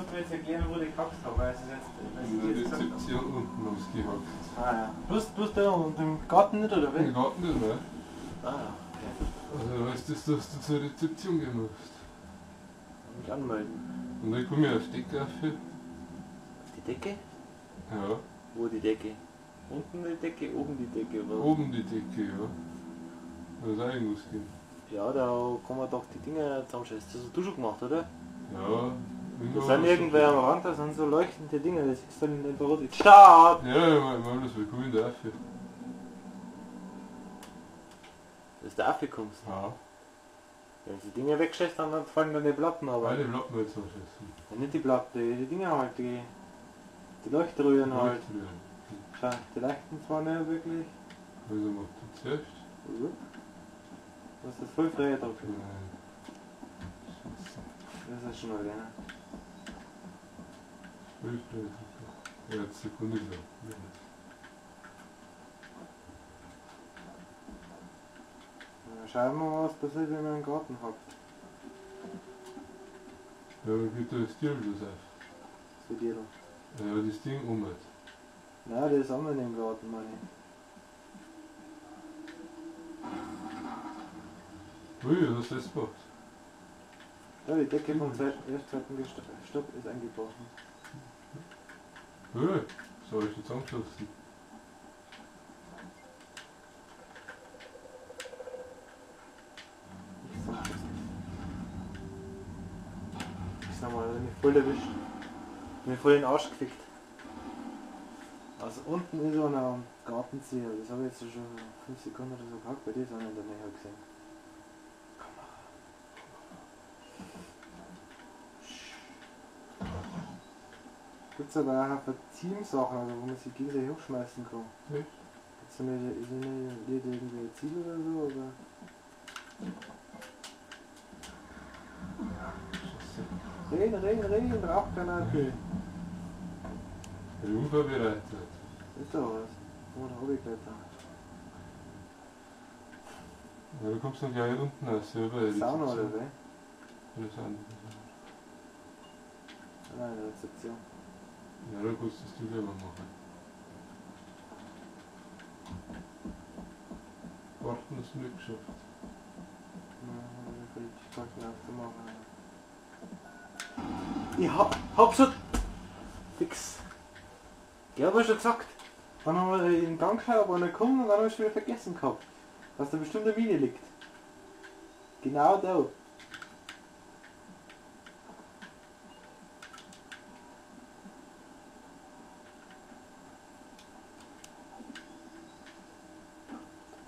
musst du mir jetzt erklären, wo die gehabt habe, weil es ist jetzt. Jetzt unten haben sie gehackt. Ah ja. Bloß, bloß da und im Garten nicht, oder Im wie? Garten nicht, ne? Ah ja, okay. Also weißt du, dass du du zur Rezeption gehen musst. Mich anmelden. Und dann komme ich auf Decke auf. Auf die Decke? Ja, Wo die Decke? Unten die Decke, oben die Decke, oder? oben die Decke, ja. Da ist auch irgendwas gehen. Ja, da kann man doch die Dinger zusammenscheißen. Das hast du schon gemacht, oder? Ja, Da sind irgendwer am Rand, da sind so leuchtende Dinger, das ist dann in den Parodi. Start! Ja, meine, mal das willkommen da auf. Dass du aufgekommst. Ja, Wenn sie die Dinger wegschießt, dann fallen dann die Platten aber. beide Platten jetzt anschießen. Ja, nicht die Platten, die, die Dinger halt, die, die Leuchtröhren halt. Schau, die leuchten zwar nicht wirklich. Also macht du zuerst. Du hast das voll frei drauf. Nein. Das ist schon mal, ne? Jetzt Sekunde Schauen wir mal, was passiert, wenn man einen Garten hat. Ja, dann geht da das Tier bloß auf. Für dir da. Ja, das Ding um hat. Nein, das ist auch nicht im Garten, meine ich. Ui, was du das gemacht? Ja, die Decke vom zweiten, erst zweiten Gesto- Stock ist eingebrochen. Ui, so habe ich jetzt angeschlossen. Ich sag. Ich mal, mich voll erwischt. Mir voll den Arsch gefickt. Also unten ist einer am Gartenzieher. Das habe ich jetzt schon 5 Sekunden oder so gehabt. Bei dir ist einer in der Nähe gesehen. Gibt es aber auch für Teamsachen, also wo man sich gegenseitig hochschmeißen kann. Echt? Gibt es nicht irgendwie ein Ziel oder so? Oder? Scheiße. Reden, reden, reden, Rauchgranate. Ich bin unvorbereitet. Ist doch was. Oder Hobbykletter. Ja, du kommst dann gleich unten raus, selber. Sauna oder wie? Oder Sauna. Nein, Rezeption. Ja, da kannst du es du selber machen. Warten hast du nicht geschafft. Ja, ich kann aufzumachen. Ich hab, hab schon fix. Ich hab ja schon gesagt. Dann haben wir in den Gang geschaut, ob einer kommt und dann habe ich wieder vergessen gehabt. Dass da bestimmt eine Mine liegt. Genau da.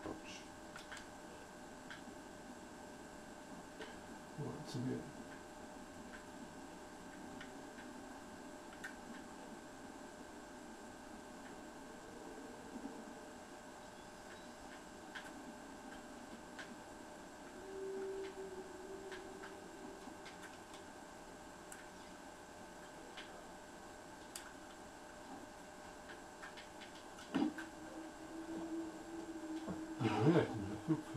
Quatsch. Ja, zu mir. Ja, ja, ich bin super.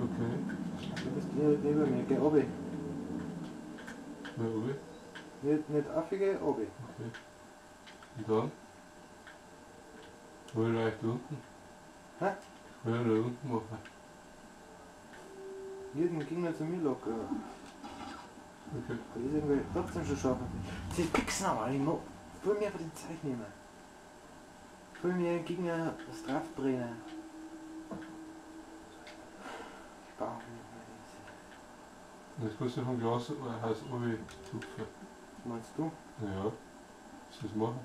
Okay. Hier neben mir, geh obi. Na, oben. Nicht, nicht affige, obi. Okay. Und dann? Wo leicht unten? Hä? Wo da unten machen? Jeden ging nicht zu mir locker. Okay. Da ist irgendwie trotzdem schon schaffen. Sie pixen aber, ich will mir einfach die Zeit nehmen. Ich will mir gegen das drauf drehen. Ich brauche nicht kannst du vom Glas oben tupfen. diese. Meinst du? Ja. Du das machen?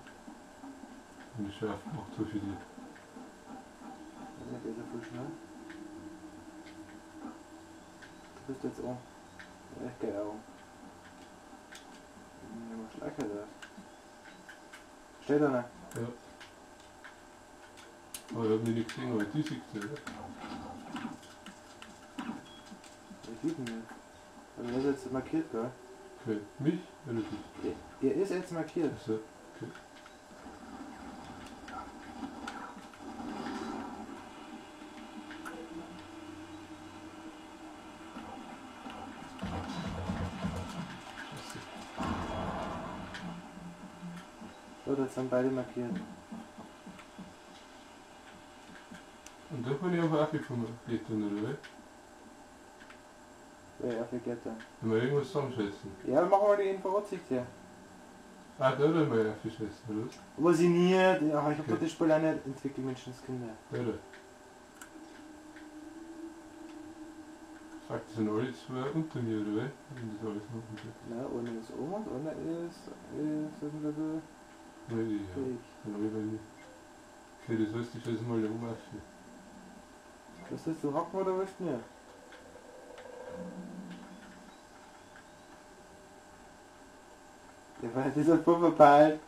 Und ich schärfe so für dich. Das geht ja voll schnell. Du bist jetzt. Ja, ich gehe auch. was Schleicher da. Steht da nicht. Ja. Aber ich hab mich nicht gesehen, aber die du, oder? Wer sieht denn den? Aber der ist jetzt markiert, gell? Okay. Mich oder dich? Der, der ist jetzt markiert. Also, okay. So, das sind beide markiert. Und da bin ich einfach abgekommen, geht dann, oder Wer ja, vergeht dann. Wenn wir irgendwas zusammenschätzen. Ja, dann machen wir die Infrarotsicht hier. Ah, da hat er mal abgeschätzt, oder was? Aber sie nie, ja, ich hab Okay. okay. das Spiel auch nicht entwickelt, Menschenskinder. Da da. Sagt, das sind alle zwei unter mir, oder was? Wenn das alles noch unter Na, einer ist oben und einer ist, ist irgendwie so Nein, die, ja. Dann habe ich bei mir. Okay, das heißt, ich schätze mal da oben auf. Was willst du hocken oder willst du nicht? Der war dieser Pufferball.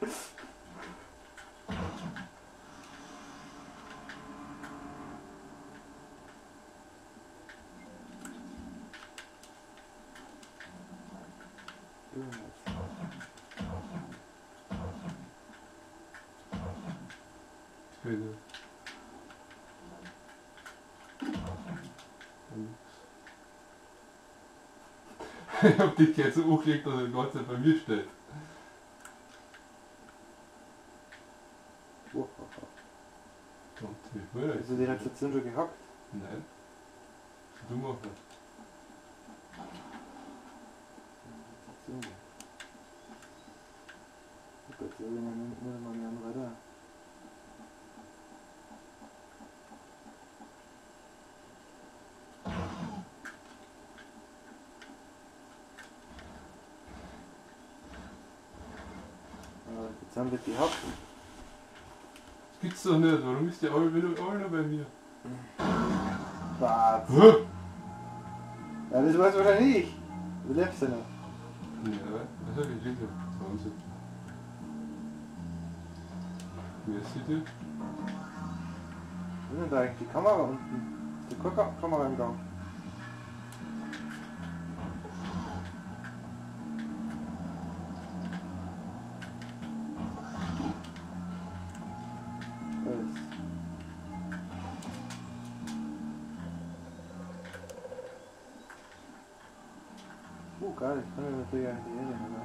Später. Ich hab dich jetzt so hochgelegt, dass er die ganze Zeit bei mir steht. Oh, Will Hast du die Rezeption schon gehackt? Nein. Du. Rezeption. Oh Gott, so bin ich nicht mal mehr Radar. Aber Jetzt haben wir die Haupt. Das gibt's doch nicht. Warum ist der alle noch bei mir? Bad. Hä? Ja, das weiß wahrscheinlich ich. Du lebst ja noch. Ja, das hab ich wieder. Wahnsinn. Wer sieht ihr? Wo ist denn da eigentlich die Kamera unten? Die Kamera Kamera im Gang. Oh geil, ich kann mir natürlich auch die Ehre, oder?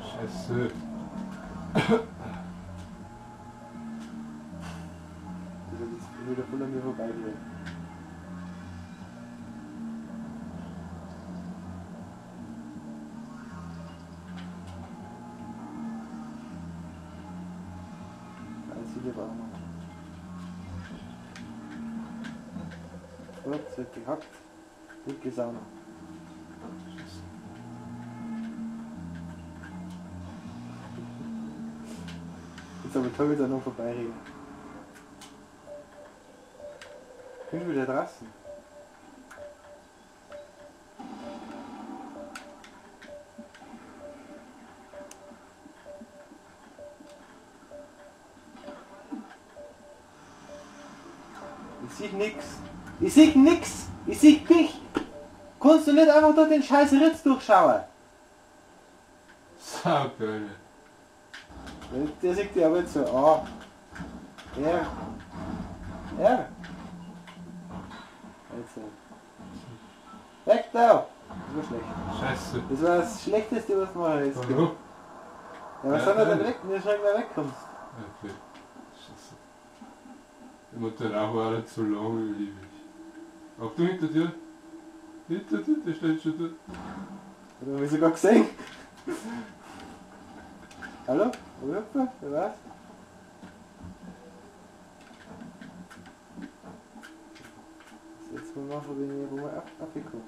Scheiße. Das ist jetzt wieder voll an es wird gehackt. Gut gesaugt. Jetzt aber toll wieder noch vorbeireden. Bin wieder draußen. Ich sehe nix. Ich sehe nix. Ich sehe dich. Kannst du nicht einfach durch den scheiß Ritz durchschauen? Saugeil. Der, der sieht dir aber jetzt so, ah. Ja. Ja. Jetzt. äh. Weg da! Das war schlecht. Scheiße. Das war das Schlechteste, was man jetzt gibt. Warum? Ja, was Ja, soll nein. denn weg, wenn du schon wieder wegkommst? Okay. Scheiße. Ich muss den auch nicht so lang, liebe ich. Auch du hinter dir? Hinter dir, der steht schon da. Oder habe ich sogar gesehen? Hallo? Hallo? Wer? Das letzte Mal machen wir den, wo wir ab, abgekommen.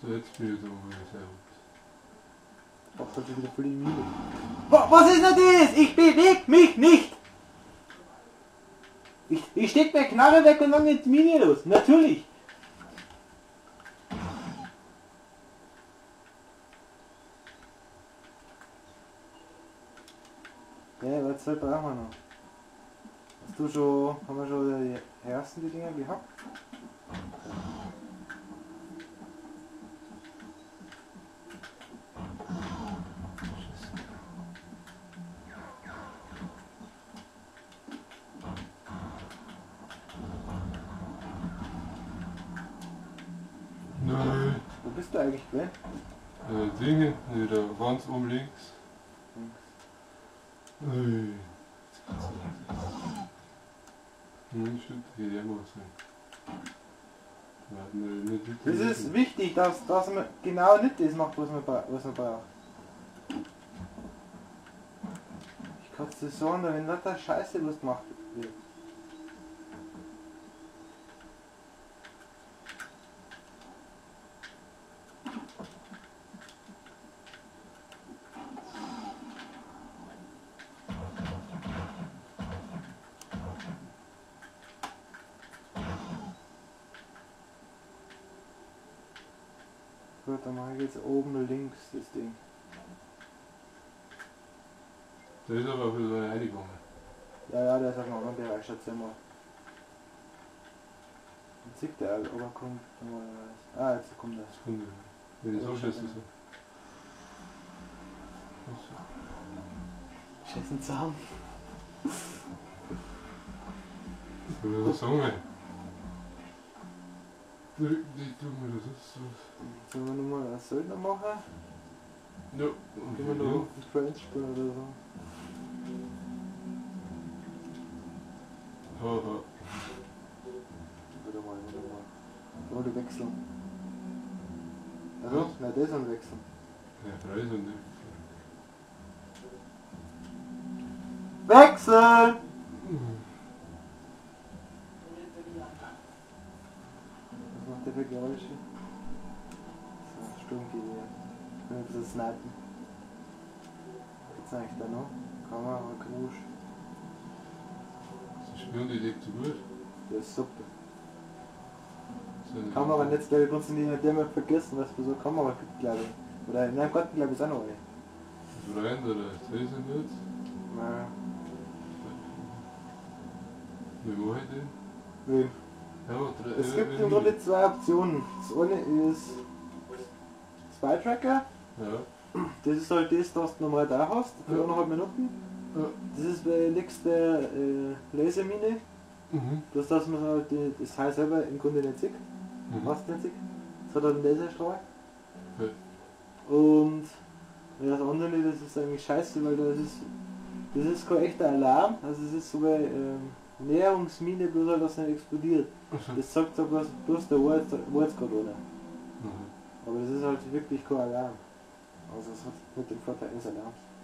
So, jetzt bin ich da, wo ich Was ist denn das? Ich beweg mich nicht! Ich, ich steck mir Knarre weg und dann geht die Mine los. Natürlich! Ja, was soll brauchen wir noch? Hast du schon, haben wir schon die ersten die Dinger gehabt? Bist du eigentlich, Ben? Äh, Dinge, nee, da ganz oben links. Ui. Hm, shit, hier der muss sein. Das wirklich. ist wichtig, dass, dass man genau nicht das macht, was man, was man braucht. Ich kann es dir sagen, wenn der Scheiße was gemacht wird. Gut, dann mache ich jetzt oben links das Ding. Da ist aber für so eine Einigung. Ja, ja, der ist auf einem anderen Bereich, schaut's ja mal. Jetzt sieht der, ob er kommt. normalerweise. Ah, jetzt kommt er. Sekunde. Wenn ich so schätze, so. Scheißen Zaun. Ich will was sagen. Die mir das ist so. Sollen wir nochmal einen Söldner machen? Ja, und Gehen wir ja. noch einen French spielen oder so? Ha, ha. Warte mal, warte mal. Oder wechseln. Also, nein, das und wechseln. Ja, Preis und die. Wechseln! Was macht für Geräusche? So, Sturmgewehr. Ich will ein bisschen snipen. Jetzt eigentlich da noch. Kamera, Krusch. Sie spielen die liegt so gut. Das ist super. So eine- Kamera nicht, glaube ich, du nicht mehr vergessen, was für so eine Kamera gibt, glaube ich. Oder in einem Garten, glaube ich, ist auch noch eine. Freund oder das ist er nicht. Naja. Wie mache ich den? Wen? Ja, Es gibt im Grunde zwei Optionen. Das eine ist Spy Tracker. Ja. Das ist halt das, was du normal da hast, für Ja. eineinhalb Minuten. Ja. Das ist bei nächste äh, Lasermine. Mhm. Bloß dass man halt die, das Teil selber im Grunde nicht sieht. Mhm. Fast nicht sieht. Es hat halt einen Laserstrahl. Okay. Und ja, das andere, das ist eigentlich scheiße, weil das ist, das ist kein echter Alarm. Also es ist sogar ähm, Näherungsmine, bloß halt, dass es nicht explodiert. Also, Das sagt zwar bloß, bloß der gerade oder. mhm. Aber das ist halt wirklich kein Alarm. Also es hat nicht den Vorteil eines Alarms.